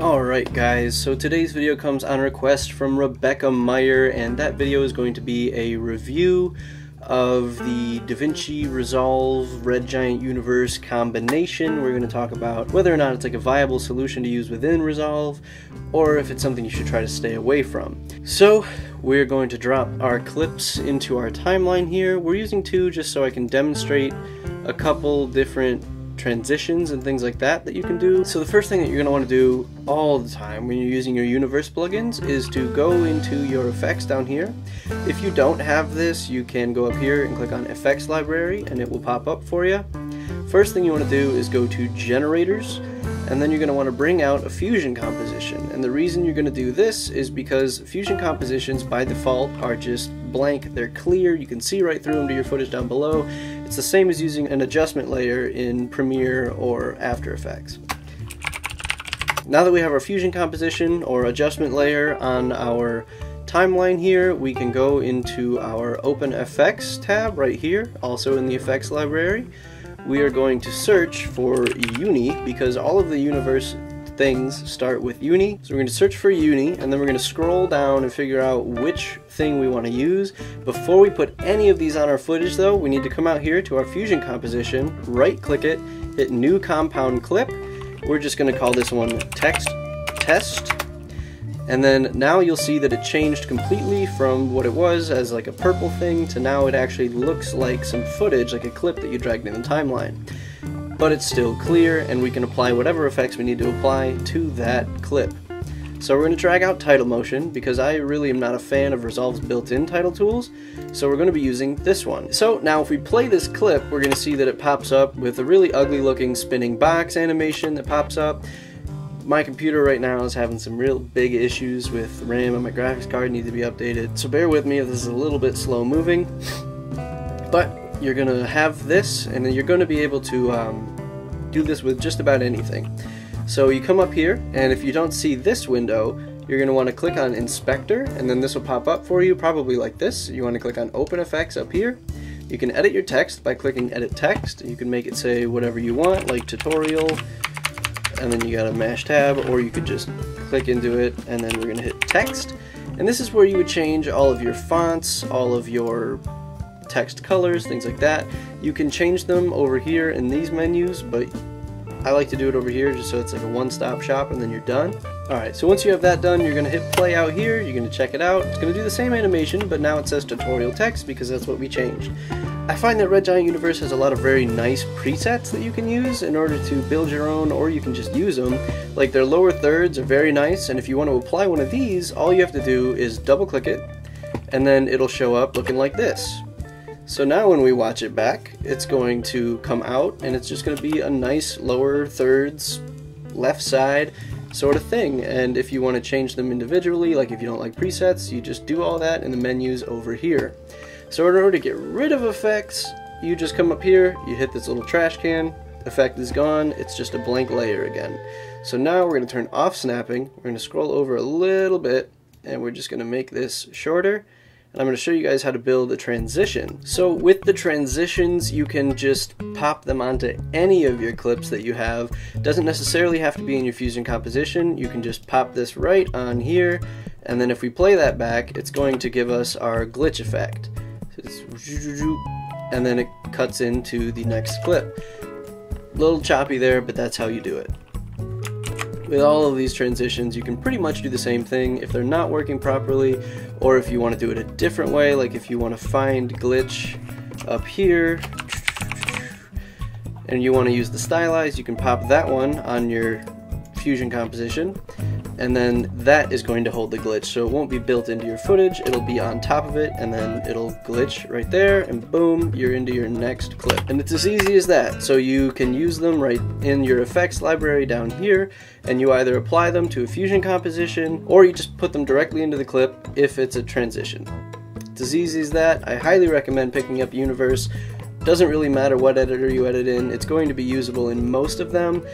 Alright guys, so today's video comes on request from Rebecca Meyer and that video is going to be a review of the DaVinci Resolve Red Giant Universe combination. We're going to talk about whether or not it's like a viable solution to use within Resolve or if it's something you should try to stay away from. So we're going to drop our clips into our timeline here. We're using two just so I can demonstrate a couple different transitions and things like that that you can do. So the first thing that you're going to want to do all the time when you're using your Universe plugins is to go into your effects down here. If you don't have this, you can go up here and click on Effects Library and it will pop up for you. First thing you want to do is go to Generators and then you're going to want to bring out a fusion composition. And the reason you're going to do this is because fusion compositions by default are just blank, they're clear, you can see right through them to your footage down below. It's the same as using an adjustment layer in Premiere or After Effects. Now that we have our fusion composition or adjustment layer on our timeline here, we can go into our Open Effects tab right here, also in the Effects library we are going to search for uni because all of the universe things start with uni. So we're going to search for uni and then we're going to scroll down and figure out which thing we want to use. Before we put any of these on our footage though, we need to come out here to our fusion composition, right click it, hit new compound clip. We're just going to call this one text test and then now you'll see that it changed completely from what it was as like a purple thing to now it actually looks like some footage, like a clip that you dragged in the timeline. But it's still clear and we can apply whatever effects we need to apply to that clip. So we're going to drag out title motion because I really am not a fan of Resolve's built-in title tools, so we're going to be using this one. So now if we play this clip, we're going to see that it pops up with a really ugly looking spinning box animation that pops up, my computer right now is having some real big issues with RAM and my graphics card need to be updated. So bear with me if this is a little bit slow moving. But you're going to have this and then you're going to be able to um, do this with just about anything. So you come up here and if you don't see this window, you're going to want to click on Inspector and then this will pop up for you probably like this. You want to click on Open Effects up here. You can edit your text by clicking Edit Text. You can make it say whatever you want like tutorial and then you got a mash tab or you could just click into it and then we're to hit text and this is where you would change all of your fonts, all of your text colors, things like that. You can change them over here in these menus but I like to do it over here just so it's like a one-stop shop and then you're done. Alright, so once you have that done, you're going to hit play out here, you're going to check it out. It's going to do the same animation, but now it says tutorial text because that's what we changed. I find that Red Giant Universe has a lot of very nice presets that you can use in order to build your own, or you can just use them. Like their lower thirds are very nice, and if you want to apply one of these, all you have to do is double click it, and then it'll show up looking like this. So now when we watch it back, it's going to come out and it's just going to be a nice lower thirds, left side sort of thing. And if you want to change them individually, like if you don't like presets, you just do all that in the menus over here. So in order to get rid of effects, you just come up here, you hit this little trash can, effect is gone, it's just a blank layer again. So now we're going to turn off snapping, we're going to scroll over a little bit, and we're just going to make this shorter and I'm going to show you guys how to build a transition. So with the transitions, you can just pop them onto any of your clips that you have. Doesn't necessarily have to be in your Fusion composition. You can just pop this right on here, and then if we play that back, it's going to give us our glitch effect. And then it cuts into the next clip. Little choppy there, but that's how you do it. With all of these transitions, you can pretty much do the same thing. If they're not working properly, or if you want to do it a different way, like if you want to find glitch up here, and you want to use the stylize, you can pop that one on your fusion composition and then that is going to hold the glitch. So it won't be built into your footage. It'll be on top of it and then it'll glitch right there and boom you're into your next clip. And it's as easy as that. So you can use them right in your effects library down here and you either apply them to a fusion composition or you just put them directly into the clip if it's a transition. It's as easy as that. I highly recommend picking up Universe. Doesn't really matter what editor you edit in, it's going to be usable in most of them.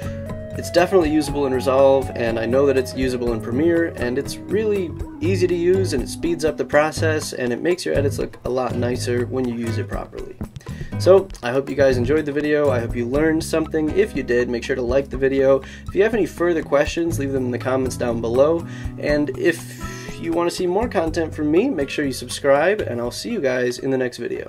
It's definitely usable in Resolve, and I know that it's usable in Premiere, and it's really easy to use, and it speeds up the process, and it makes your edits look a lot nicer when you use it properly. So I hope you guys enjoyed the video. I hope you learned something. If you did, make sure to like the video. If you have any further questions, leave them in the comments down below. And if you want to see more content from me, make sure you subscribe, and I'll see you guys in the next video.